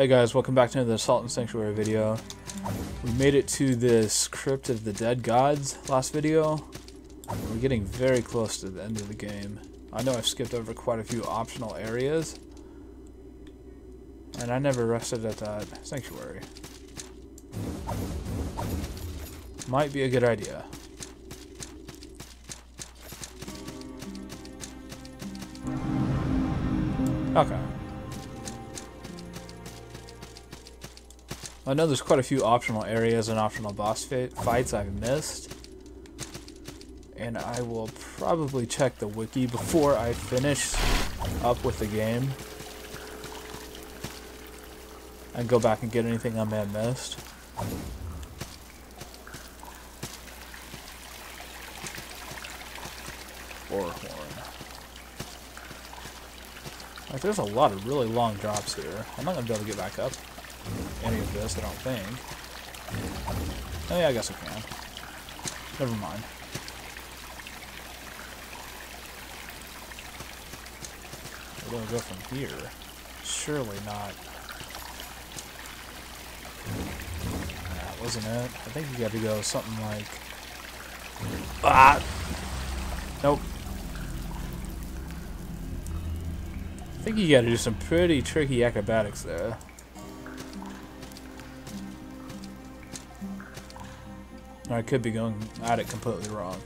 Hey guys, welcome back to another Salt and Sanctuary video. We made it to this Crypt of the Dead Gods last video. We're getting very close to the end of the game. I know I've skipped over quite a few optional areas. And I never rested at that Sanctuary. Might be a good idea. Okay. I know there's quite a few optional areas and optional boss fights I've missed. And I will probably check the wiki before I finish up with the game. And go back and get anything I may have missed. Or horn. Like, there's a lot of really long drops here. I'm not going to be able to get back up any of this, I don't think. Oh yeah, I guess I can. Never mind. Do I go from here? Surely not. That wasn't it. I think you got to go something like... Ah! Nope. I think you got to do some pretty tricky acrobatics there. I could be going at it completely wrong.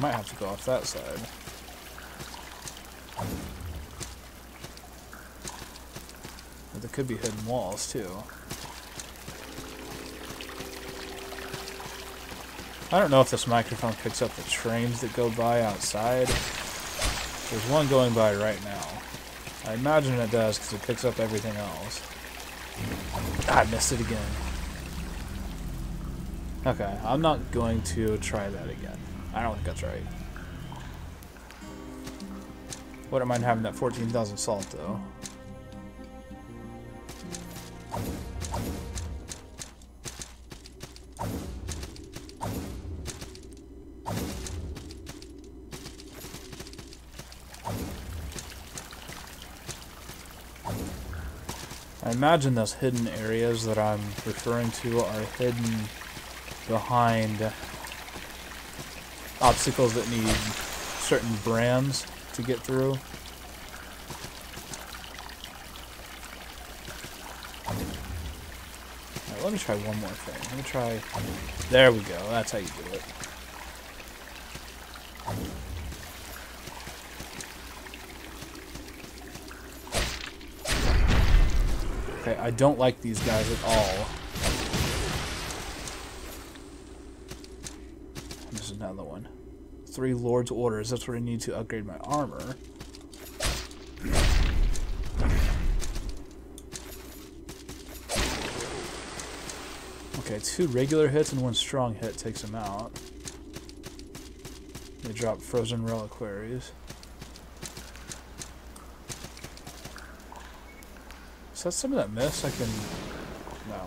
Might have to go off that side. But there could be hidden walls too. I don't know if this microphone picks up the trains that go by outside. There's one going by right now. I imagine it does because it picks up everything else. I missed it again. Okay, I'm not going to try that again. I don't think that's right. Wouldn't mind having that 14,000 salt though. I imagine those hidden areas that I'm referring to are hidden behind obstacles that need certain brands to get through. Let me try one more thing. Let me try... There we go. That's how you do it. Okay, I don't like these guys at all. There's another one. Three Lord's Orders. That's where I need to upgrade my armor. Okay, two regular hits and one strong hit takes him out. They drop frozen reliquaries. Is that some of that mess I can... No.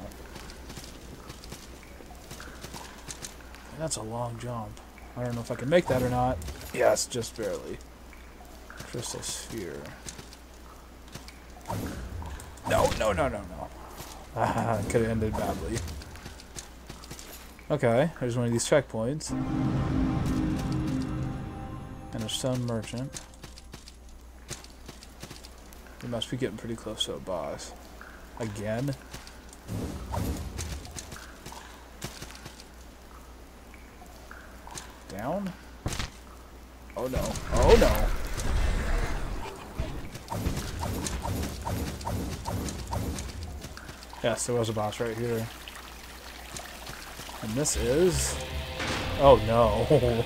That's a long jump. I don't know if I can make that or not. Yes, just barely. Crystal sphere. No, no, no, no, no. Could have ended badly. Okay, there's one of these checkpoints. And a stone merchant. We must be getting pretty close to a boss. Again? Down? Oh no. Oh no! Yes, there was a boss right here. And this is... Oh no.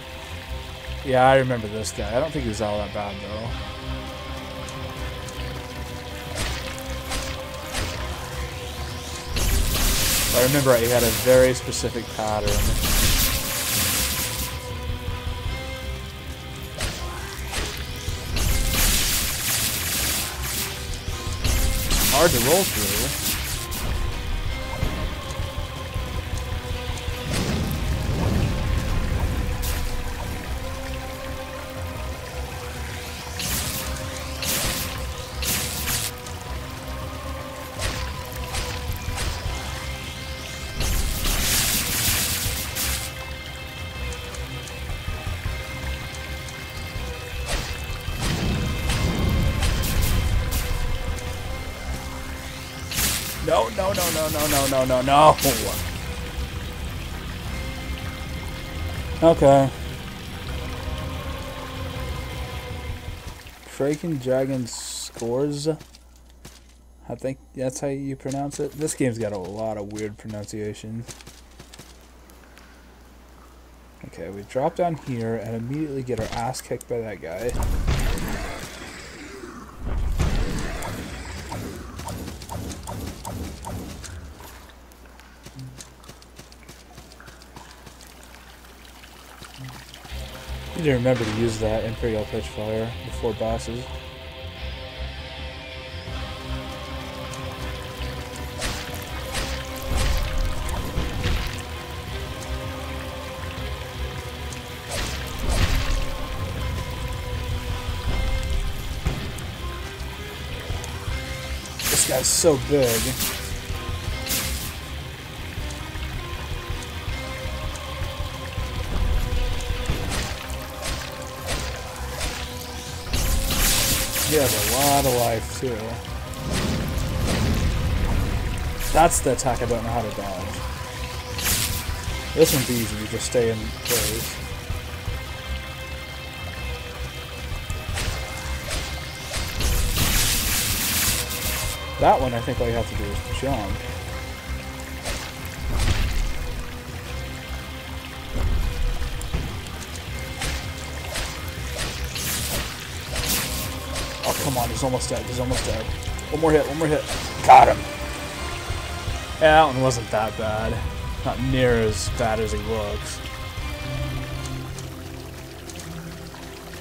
yeah, I remember this guy. I don't think he was all that bad though. I remember right, he had a very specific pattern. hard to roll through. No, no, no, no, no, no, no, no, no. Okay. Kraekan Dragon Scores. I think that's how you pronounce it. This game's got a lot of weird pronunciations. Okay, we drop down here and immediately get our ass kicked by that guy. Need to remember to use that Imperial Pitchfire before bosses. This guy's so big. He has a lot of life, too. That's the attack I don't know how to dodge. This one's easy, you just stay in place. That one, I think all you have to do is jump. Oh, come on, he's almost dead. He's almost dead. One more hit, one more hit. Got him. Yeah, that one wasn't that bad. Not near as bad as he looks.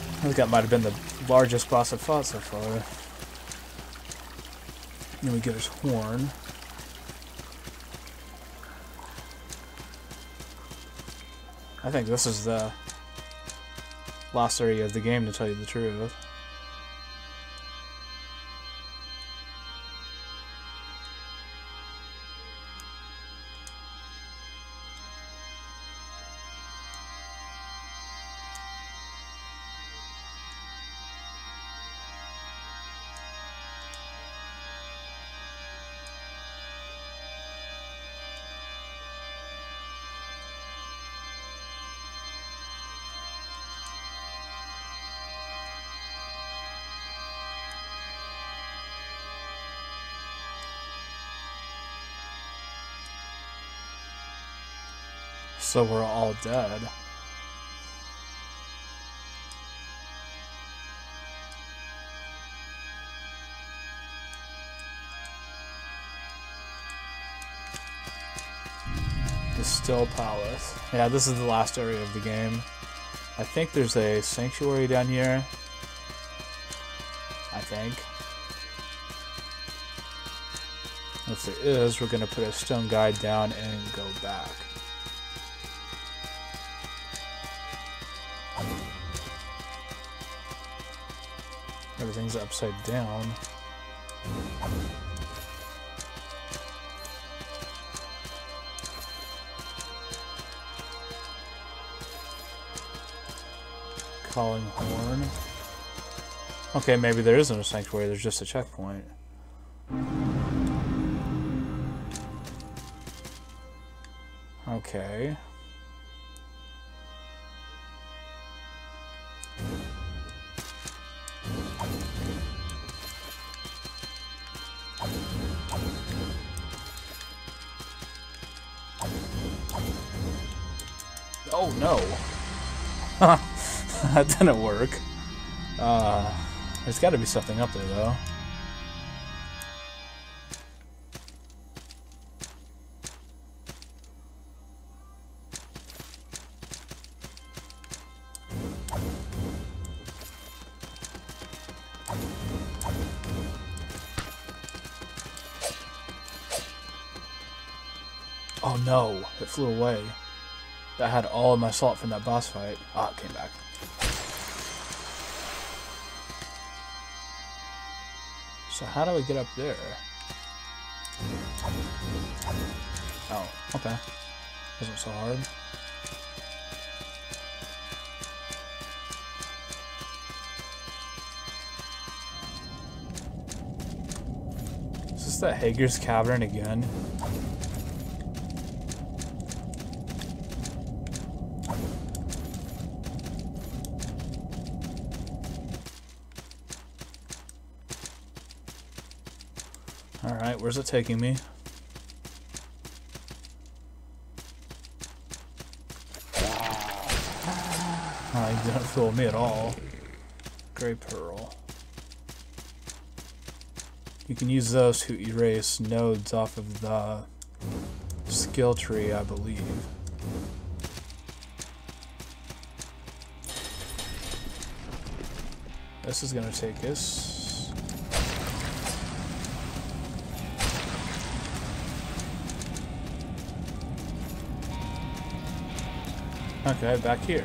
I think that might have been the largest boss I've fought so far. Then we get his horn. I think this is the last area of the game, to tell you the truth. So we're all dead. Still Palace. Yeah, this is the last area of the game. I think there's a sanctuary down here. I think. If there is, we're going to put a stone guide down and go back. Everything's upside down. Calling horn. Okay, maybe there isn't a sanctuary, there's just a checkpoint. Okay. that didn't work. Uh, there's got to be something up there though. Oh no, it flew away. That had all of my salt from that boss fight. Ah, it came back. So how do we get up there? Oh, okay. Wasn't so hard. Is this that Hager's Cavern again? Where's it taking me? You didn't fool me at all. Gray Pearl. You can use those to erase nodes off of the skill tree, I believe. This is to take us... Okay, back here.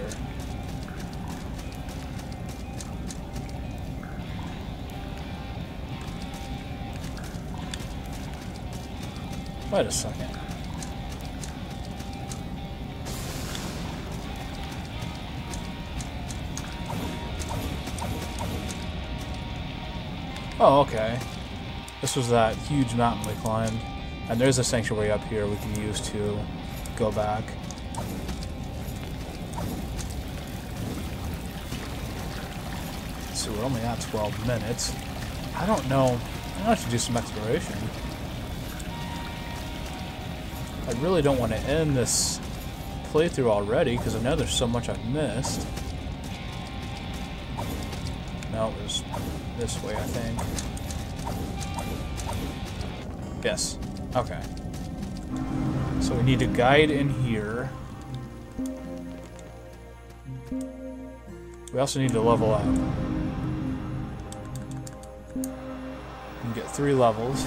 Wait a second. Oh, okay. This was that huge mountain we climbed. And there's a sanctuary up here we can use to go back. So we're only at 12 minutes. I don't know. I should do some exploration. I really don't want to end this playthrough already because I know there's so much I've missed. No, it was this way, I think. Yes. Okay. So we need a guide in here. We also need to level up. Get three levels.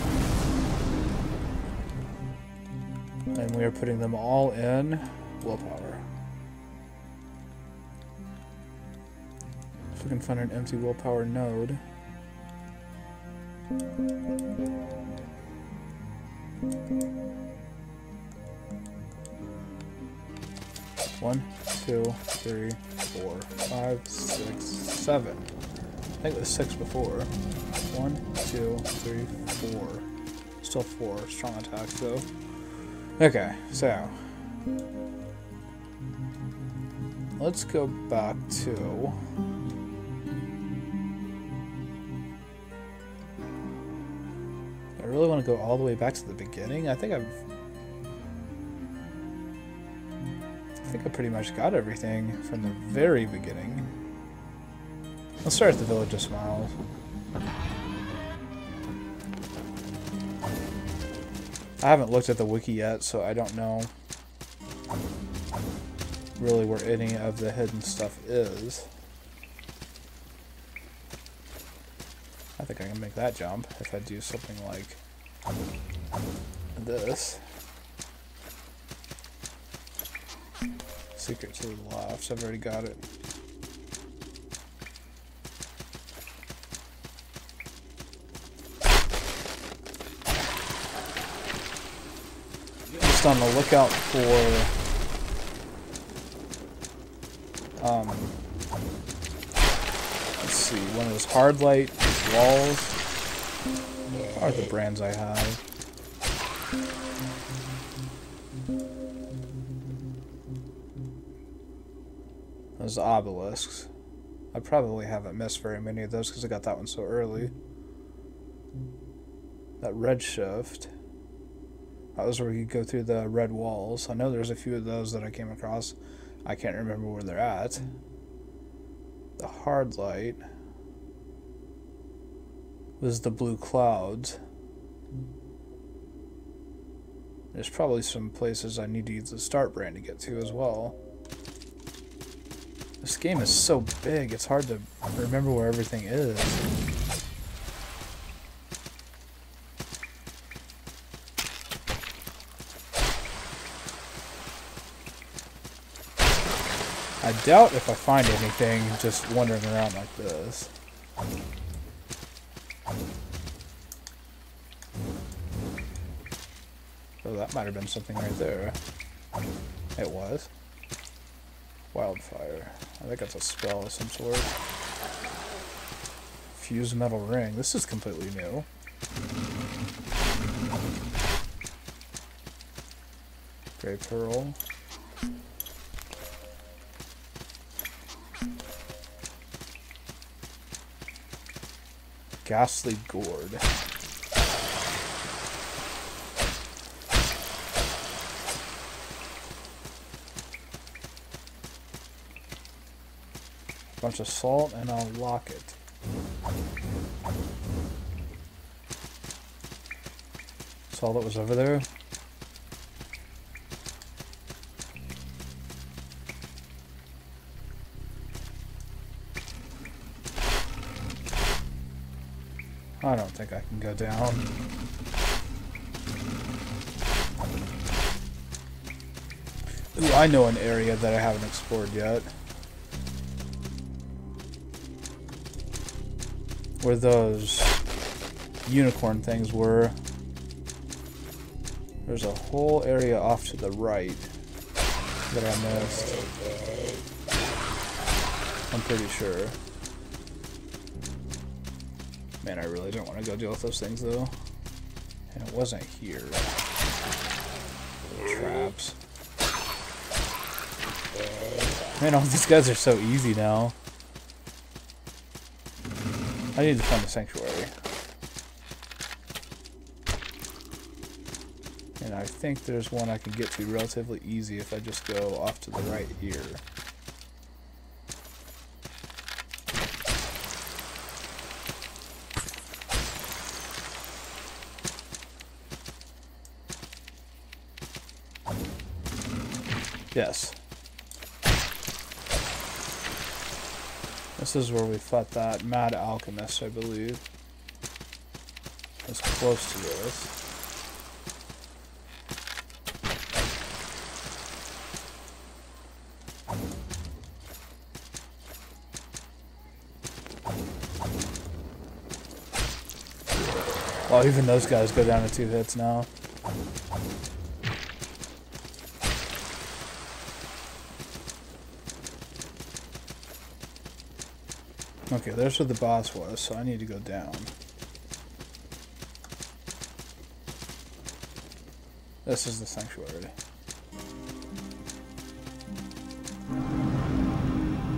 And we are putting them all in willpower. If we can find an empty willpower node. One, two, three, four, five, six, seven. I think it was six before. One, two, three, four. Still four strong attacks though. Okay, so let's go back to I really want to go all the way back to the beginning. I think I've I think I pretty much got everything from the very beginning. Let's start at the Village of Smiles. I haven't looked at the wiki yet, so I don't know really where any of the hidden stuff is. I think I can make that jump if I do something like this. Secret to the left, I've already got it. Just on the lookout for um, let's see, one of those hard light walls are the brands I have. Those obelisks. I probably haven't missed very many of those because I got that one so early. That red shift. That was where you go through the red walls. I know there's a few of those that I came across. I can't remember where they're at. The hard light was the blue clouds. There's probably some places I need to use the start brand to get to as well. This game is so big, it's hard to remember where everything is. I doubt if I find anything just wandering around like this. Oh, that might have been something right there. It was. Wildfire. I think that's a spell of some sort. Fuse metal ring. This is completely new. Gray pearl. Ghastly Gourd. Bunch of salt and I'll lock it. Salt that was over there. I can go down. Ooh, I know an area that I haven't explored yet. Where those unicorn things were. There's a whole area off to the right that I missed. I'm pretty sure. Man, I really don't want to go deal with those things, though. And it wasn't here. traps. Man, all these guys are so easy now. I need to find a sanctuary. And I think there's one I can get to relatively easy if I just go off to the right here. Yes. This is where we fought that mad alchemist, I believe. It's close to this. Well, even those guys go down to two hits now. Okay, there's where the boss was, so I need to go down. This is the sanctuary.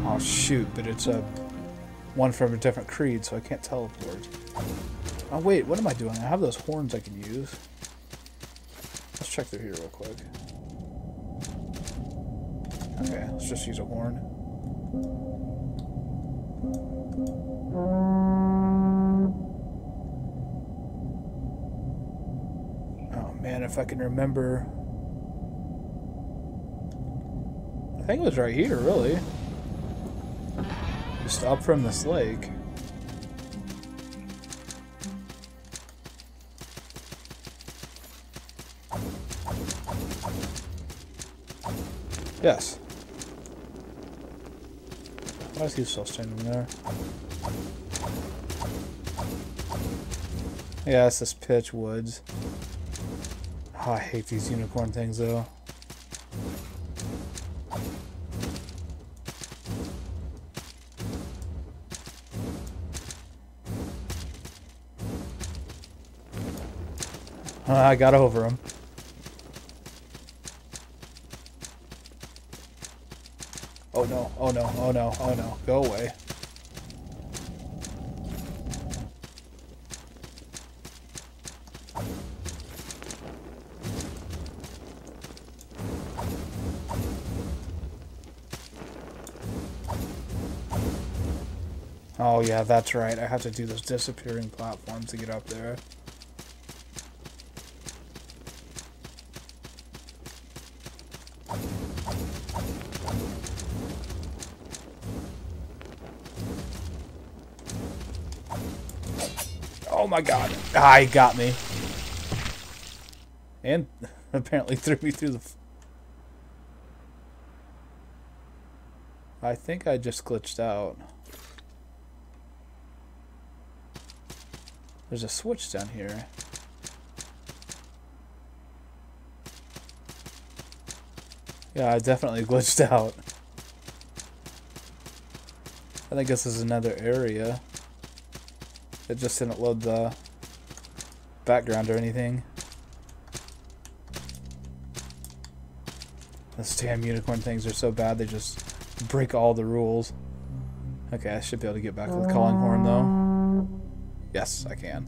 Oh shoot, but it's a one from a different creed, so I can't teleport. Oh wait, what am I doing? I have those horns I can use. Let's check through here real quick. Okay, let's just use a horn. Oh man, if I can remember. I think it was right here, really. Just up from this lake. Yes. Is still standing there? Yeah, it's this pitch woods. Oh, I hate these unicorn things though. Uh, I got over him. Oh no, oh no, oh no, go away. Oh yeah, that's right. I have to do those disappearing platforms to get up there. My god. Ah, he got me. And apparently threw me through the... I think I just glitched out. There's a switch down here. Yeah, I definitely glitched out. I think this is another area. It just didn't load the background or anything. Those damn unicorn things are so bad, they just break all the rules. Okay, I should be able to get back to the calling horn, though. Yes, I can.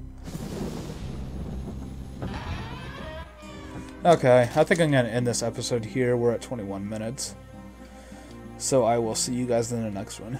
Okay, I think I'm going to end this episode here. We're at 21 minutes. So I will see you guys in the next one.